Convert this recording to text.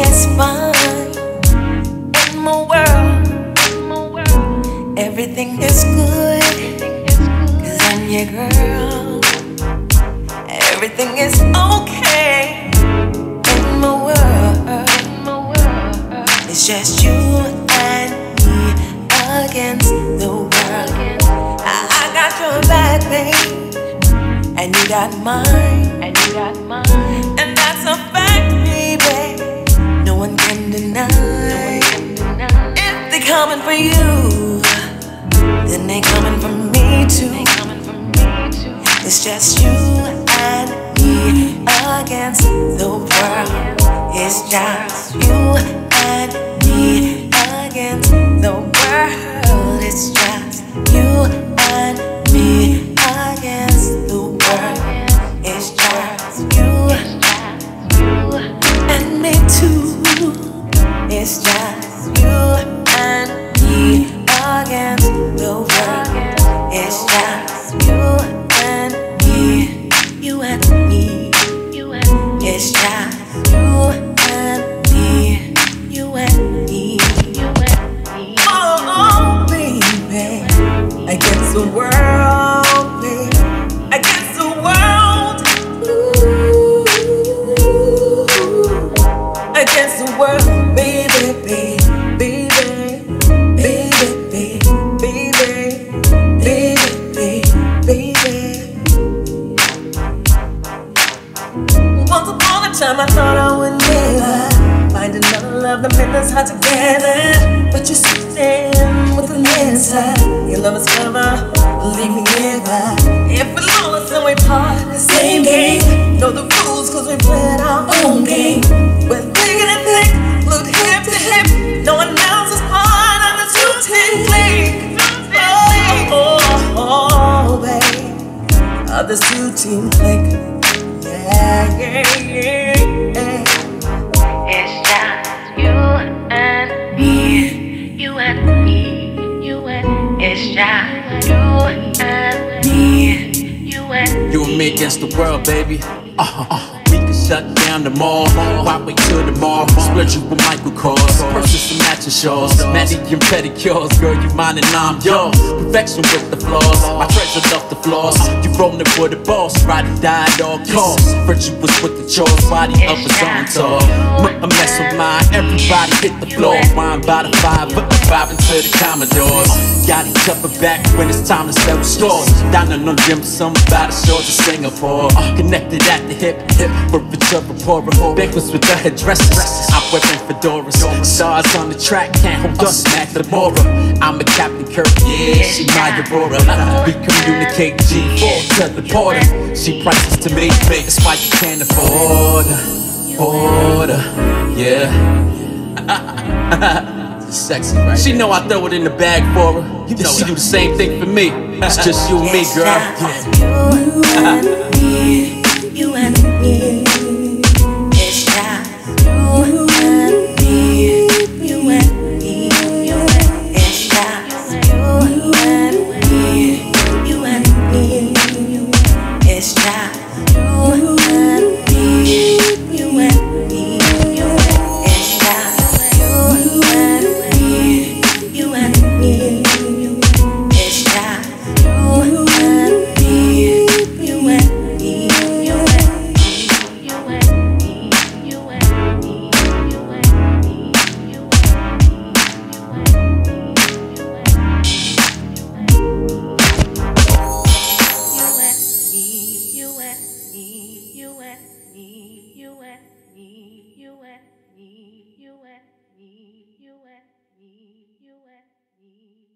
is fine in my world. Everything is good, cause I'm your girl. Everything is okay in my world. It's just you and me against the world. I, got your back, babe, and you got mine, and you got mine, deny. If they coming for you, then they coming for me too. It's just you and me against the world. It's just you es ya. Love made us hot together. But you're sitting with an answer. Your love is clever, believe me never. If we're lost and we part the same game, know the rules cause we played our own game. We're thinking and thick, glued hip to hip. No one else is part of the two-ten clique. Oh, oh, oh, oh babe, of this two-team clique. Yeah, yeah. You and me against the world, baby. Uh, uh, we can shut down the mall. Why wait till tomorrow? Split you with Michael Kors. Shawls. Maddie and pedicures. Girl, you mine and I'm yours. Perfection with the flaws. My treasure love the flaws. You rolling with the boss. Ride or die at all costs. Virtuous with the chores. Body his own tall. M- a mess with mine. Everybody hit the floor. Wine by the five. Put the five into the Commodores. Got each other back when it's time to sell stores. Down the gym, some by the shores of Singapore. Connected at the hip, hip, for each richer, poorer. Banquets with the headdresses. I'm wearing fedoras. Stars on the track, can't hold us at the Mora. I'm a Captain Kirk, yeah, she my Aurora. We communicate G4 to the porter. She prices to me, it's why you can't afford her. Order, yeah. Sexy, right? She know I throw it in the bag for her. You know she do the same thing for me. It's just you and me, girl. It's you and you and me, you and me, you and me, you and me, you and me.